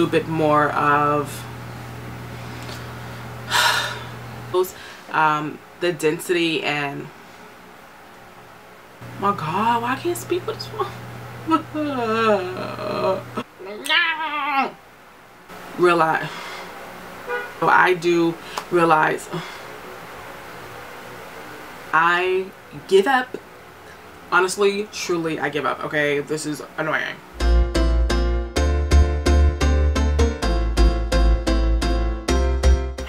little bit more of um, the density and my god why I can't speak with this one realize so I do realize I give up. Honestly truly I give up okay? This is annoying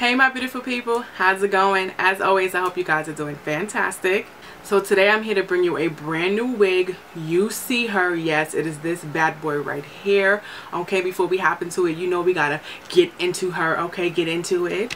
Hey my beautiful people, how's it going? As always, I hope you guys are doing fantastic. So today I'm here to bring you a brand new wig. You see her, yes, it is this bad boy right here. Okay, before we hop into it, you know we gotta get into her, okay? Get into it.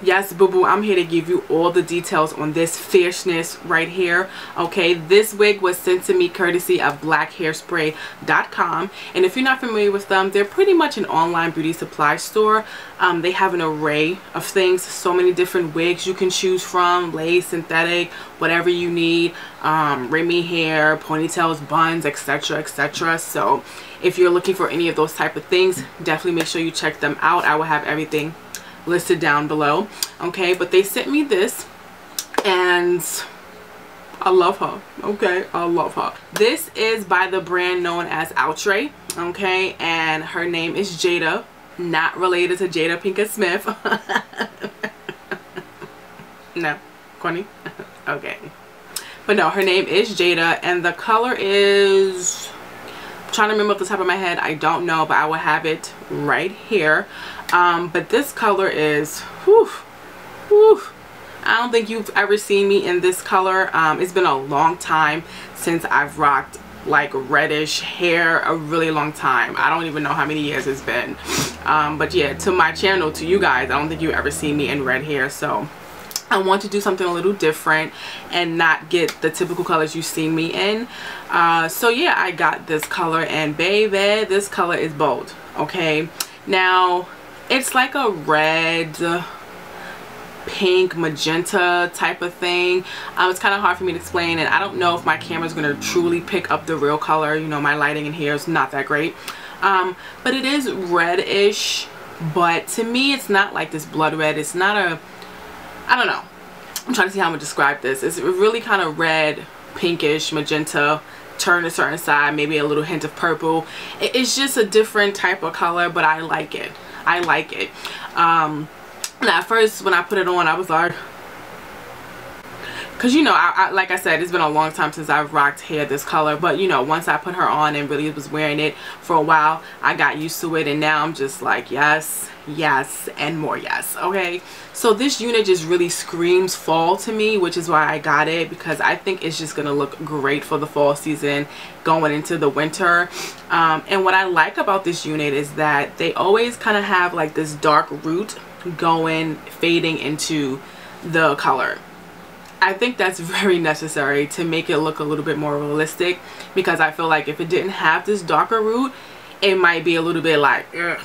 Yes, boo-boo, I'm here to give you all the details on this fierceness right here. Okay, this wig was sent to me courtesy of blackhairspray.com. And if you're not familiar with them, they're pretty much an online beauty supply store. Um, they have an array of things, so many different wigs you can choose from, lace, synthetic, whatever you need, um, Remy hair, ponytails, buns, etc, etc. So if you're looking for any of those type of things, definitely make sure you check them out. I will have everything listed down below okay? But they sent me this and I love her okay? I love her. This is by the brand known as Outre okay? And her name is Jada not related to Jada Pinkett Smith. No corny? Okay. But no her name is Jada and the color is I'm trying to remember off the top of my head I don't know but I will have it right here um, but this color is whew, whew, I don't think you've ever seen me in this color. Um, it's been a long time since I've rocked like reddish hair a really long time. I don't even know how many years it's been. Um, but yeah to my channel to you guys I don't think you ever seen me in red hair. So I want to do something a little different and not get the typical colors you see me in. Uh, so yeah, I got this color. And baby, this color is bold, okay? Now, it's like a red pink magenta type of thing. Um, it's kind of hard for me to explain and I don't know if my camera is going to truly pick up the real color. You know my lighting in here is not that great. Um, but it is reddish but to me it's not like this blood red. It's not a I don't know. I'm trying to see how I'm to describe this. It's really kind of red pinkish magenta turn a certain side maybe a little hint of purple. It's just a different type of color but I like it I like it. Um, and at first when I put it on, I was like, because you know I, I, like I said it's been a long time since I've rocked hair this color but you know once I put her on and really was wearing it for a while I got used to it and now I'm just like yes yes and more yes okay? So this unit just really screams fall to me which is why I got it because I think it's just gonna look great for the fall season going into the winter. Um, and what I like about this unit is that they always kind of have like this dark root going fading into the color I think that's very necessary to make it look a little bit more realistic because I feel like if it didn't have this darker root it might be a little bit like Ugh.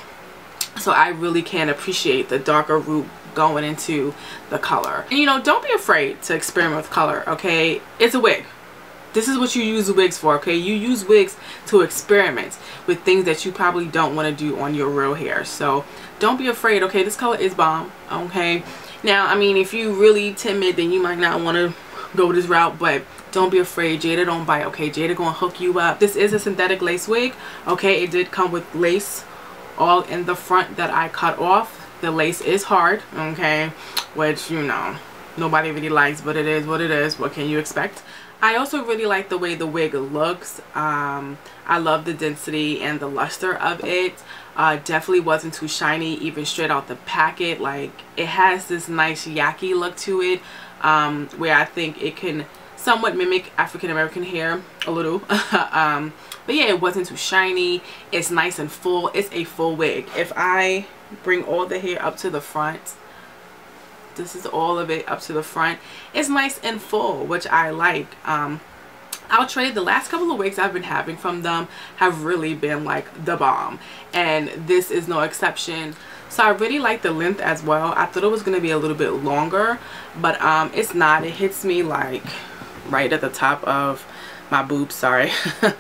so I really can appreciate the darker root going into the color. And you know don't be afraid to experiment with color okay? It's a wig. This is what you use wigs for okay? You use wigs to experiment with things that you probably don't want to do on your real hair. So don't be afraid okay? This color is bomb okay now, I mean, if you really timid, then you might not want to go this route, but don't be afraid. Jada don't bite, okay? Jada gonna hook you up. This is a synthetic lace wig, okay? It did come with lace all in the front that I cut off. The lace is hard, okay? Which, you know, nobody really likes, but it is what it is. What can you expect? I also really like the way the wig looks. Um, I love the density and the luster of it. Uh, definitely wasn't too shiny even straight out the packet. Like it has this nice yaki look to it um, where I think it can somewhat mimic African American hair a little. Um, but yeah it wasn't too shiny. It's nice and full. It's a full wig. If I bring all the hair up to the front this is all of it up to the front. It's nice and full which I like. Um, Outre the last couple of wigs I've been having from them have really been like the bomb. And this is no exception. So I really like the length as well. I thought it was going to be a little bit longer but um it's not. It hits me like right at the top of my boobs. Sorry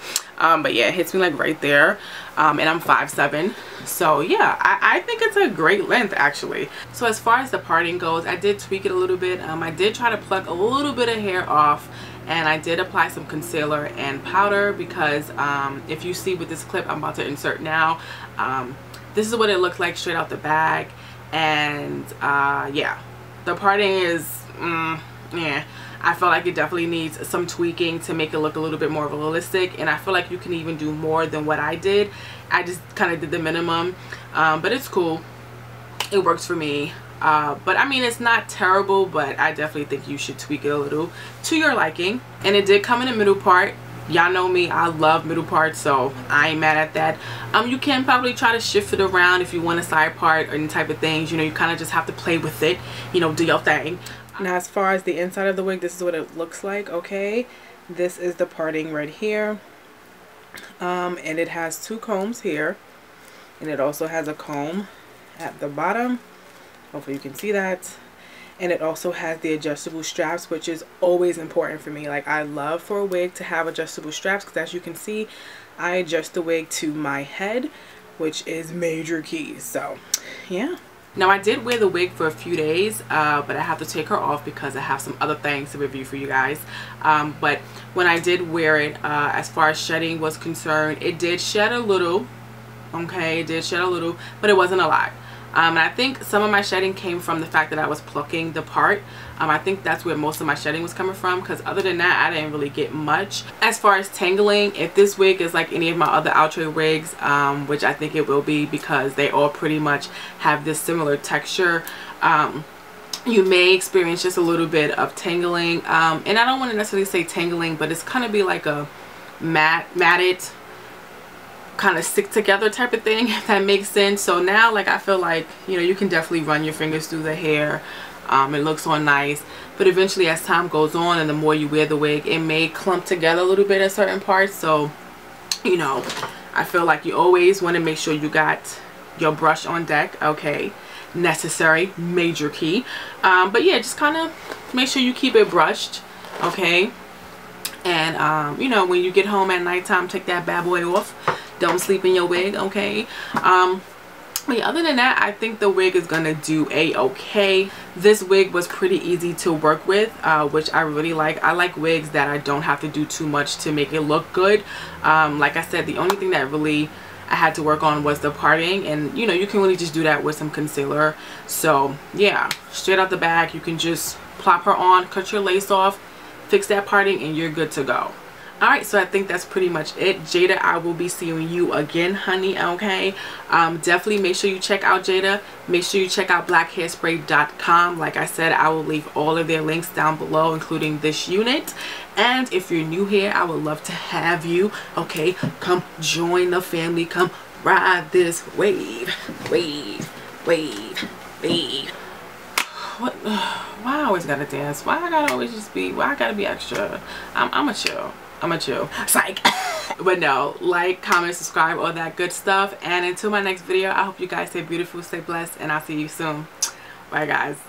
um, but yeah it hits me like right there. Um, and I'm 5'7 so yeah I, I, think it's a great length actually. So as far as the parting goes I did tweak it a little bit. Um, I did try to pluck a little bit of hair off and I did apply some concealer and powder because um, if you see with this clip I'm about to insert now um, this is what it looked like straight out the bag. And uh, yeah the parting is mm, yeah I feel like it definitely needs some tweaking to make it look a little bit more realistic and I feel like you can even do more than what I did. I just kind of did the minimum um, but it's cool. It works for me. Uh, but I mean it's not terrible but I definitely think you should tweak it a little to your liking. And it did come in the middle part. Y'all know me. I love middle parts so I ain't mad at that. Um you can probably try to shift it around if you want a side part or any type of things. You know you kind of just have to play with it. You know do your thing now as far as the inside of the wig this is what it looks like okay? This is the parting right here. Um, and it has two combs here. And it also has a comb at the bottom. Hopefully you can see that. And it also has the adjustable straps which is always important for me. Like I love for a wig to have adjustable straps because as you can see I adjust the wig to my head which is major key. So yeah now I did wear the wig for a few days, uh, but I have to take her off because I have some other things to review for you guys. Um, but when I did wear it, uh, as far as shedding was concerned, it did shed a little. Okay, it did shed a little, but it wasn't a lot. Um, and I think some of my shedding came from the fact that I was plucking the part. Um, I think that's where most of my shedding was coming from because other than that, I didn't really get much. As far as tangling, if this wig is like any of my other Outre wigs, um, which I think it will be because they all pretty much have this similar texture, um, you may experience just a little bit of tangling. Um, and I don't want to necessarily say tangling, but it's kind of be like a matte, matted kind of stick together type of thing if that makes sense. So now like I feel like you know you can definitely run your fingers through the hair. Um, it looks all nice. But eventually as time goes on and the more you wear the wig it may clump together a little bit at certain parts. So you know I feel like you always want to make sure you got your brush on deck okay? Necessary major key. Um, but yeah just kind of make sure you keep it brushed okay? And um, you know when you get home at nighttime take that bad boy off don't sleep in your wig okay? Um yeah, other than that i think the wig is gonna do a-okay. This wig was pretty easy to work with uh, which i really like. I like wigs that i don't have to do too much to make it look good. Um, like i said the only thing that really i had to work on was the parting and you know you can really just do that with some concealer. So yeah straight out the bag you can just plop her on cut your lace off fix that parting and you're good to go Alright, so I think that's pretty much it. Jada, I will be seeing you again, honey, okay? Um, definitely make sure you check out Jada. Make sure you check out blackhairspray.com. Like I said, I will leave all of their links down below, including this unit. And if you're new here, I would love to have you, okay? Come join the family. Come ride this wave. Wave, wave, wave. What? I always gotta dance? Why I gotta always just be, why I gotta be extra? I'm, I'm a chill. I'm a chill. Psych. but no, like, comment, subscribe, all that good stuff. And until my next video, I hope you guys stay beautiful, stay blessed, and I'll see you soon. Bye, guys.